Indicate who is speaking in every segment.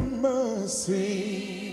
Speaker 1: mercy.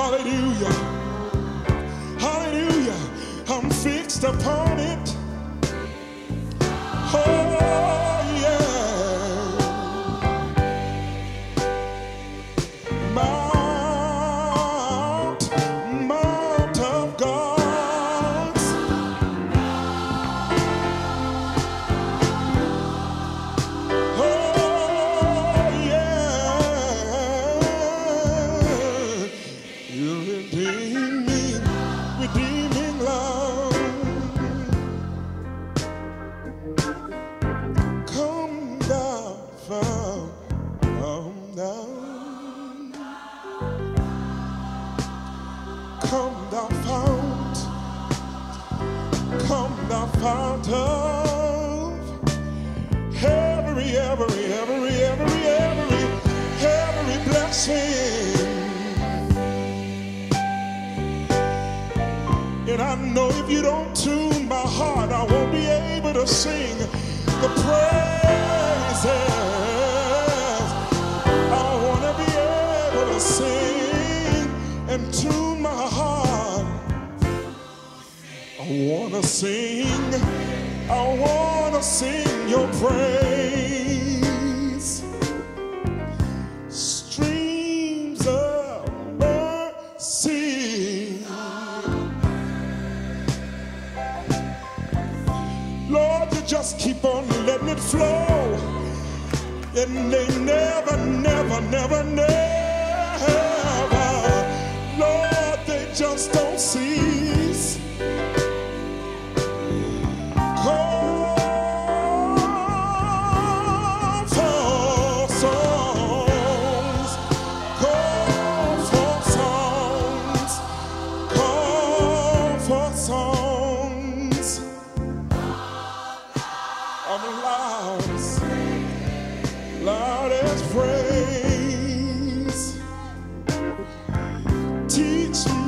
Speaker 1: Hallelujah. Hallelujah. I'm fixed upon it. Oh, fount of every, every, every, every, every, every blessing. And I know if you don't tune my heart, I won't be able to sing the praises. I want to be able to sing and tune my heart. I want to sing, I want to sing your praise. Streams of mercy. Lord, you just keep on letting it flow. And they never, never, never, never, Lord, they just don't cease. teach me.